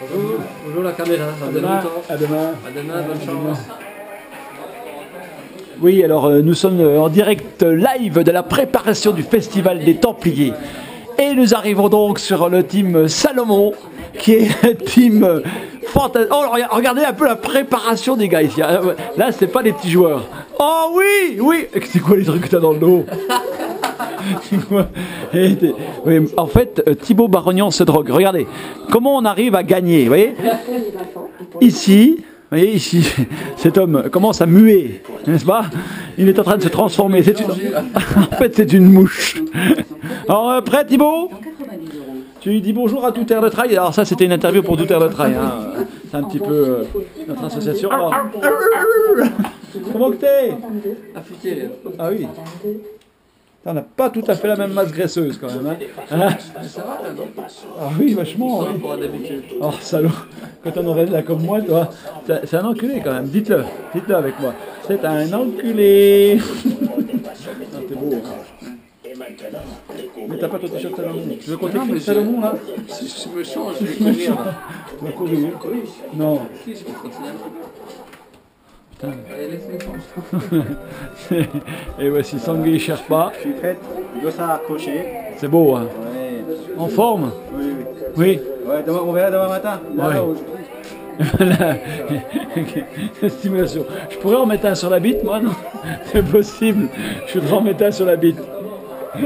Bonjour, bonjour la caméra, à demain. À demain. À demain, bonne chance. Oui, alors euh, nous sommes euh, en direct live de la préparation du Festival des Templiers. Et nous arrivons donc sur le team Salomon, qui est un team euh, fantastique. Oh, regarde- regardez un peu la préparation des gars ici. Euh, Là, c'est pas des petits joueurs. Oh oui, oui. C'est quoi les trucs que t'as dans le dos? Et t'es- oui, En fait, euh, Thibaut Barognan se drogue. Regardez, comment on arrive à gagner, vous voyez Ici, vous voyez ici, cet homme commence à muer, n'est-ce pas Il est en train de se transformer. C'est une... en fait, c'est une mouche. Alors, euh, prêt Thibaut Tu lui dis bonjour à Tout Air de Trail. Alors ça, c'était une interview pour Tout Air de Trail. hein. C'est un petit peu euh, notre association. Alors, comment que t'es. Ah oui. On n'a pas tout à fait la même masse graisseuse quand même. Hein Hein ah oui, vachement. Oui. Oh salaud, quand on aurait là comme moi, toi, c'est un enculé quand même, dites-le, dites-le avec moi. C'est un enculé. Ah, t'es beau. hein. Mais t'as pas ton t-shirt Salomon? Tu veux qu'on t'écrive Salomon là? Si je me change, je vais courir. Tu vas courir? Non. Et voici Sanguy Sherpa. Je suis prête, je dois s'accrocher. C'est beau, hein. Ouais. En forme Oui, oui. Oui. Ouais, demain, on verra demain matin. Là, Ouais. là. La stimulation. Je pourrais en mettre un sur la bite, moi, non? C'est possible. Je voudrais en mettre un sur la bite.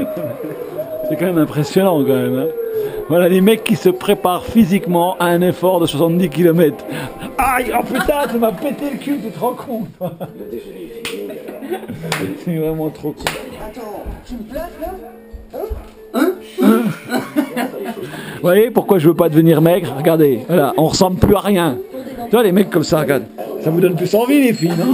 C'est quand même impressionnant, quand même. hein. Voilà les mecs qui se préparent physiquement à un effort de 70 km. Aïe, oh putain, ça m'a pété le cul, tu te rends compte C'est vraiment trop cool. Vous voyez pourquoi je veux pas devenir maigre? Regardez, voilà, on ressemble plus à rien. Tu vois les mecs comme ça, regarde. Ça vous donne plus envie les filles, non?